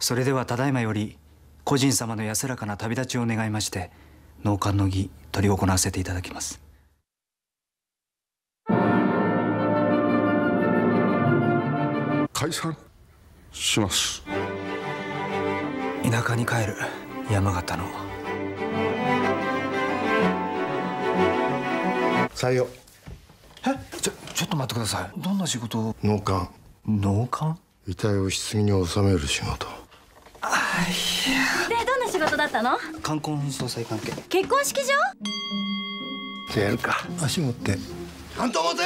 それではただいまより個人様の安らかな旅立ちを願いまして納棺の儀執り行わせていただきます。解散します。田舎に帰る山形の。採用。えちょちょっと待ってください。どんな仕事？を納棺。納棺？遺体を棺に収める仕事でどんな仕事だったの？冠婚葬祭関係。結婚式場？じゃあやるか。足持って。ちゃんと持て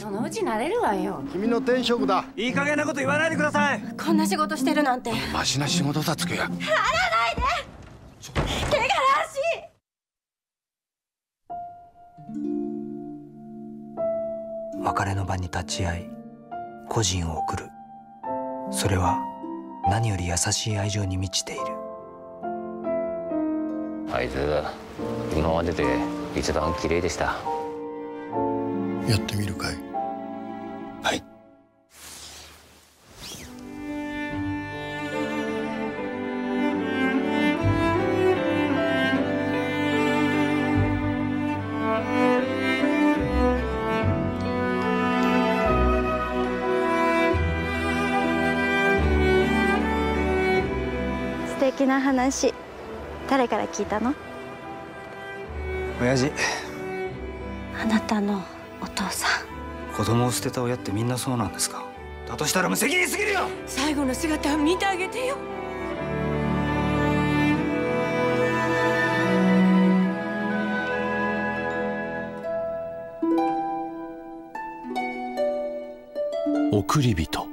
そのうち慣れるわよ。君の転職だ。いい加減なこと言わないでください。こんな仕事してるなんて。マシな仕事さつくや。怪我らしい。別れの場に立ち会い故人を送る。それは何より優しい愛情に満ちている。あいつ今までで一番綺麗でした。やってみるかい？はいな話。誰から聞いたの？親父。あなたのお父さん。子供を捨てた親ってみんなそうなんですか？だとしたら無責任すぎるよ！最後の姿を見てあげてよ。送り人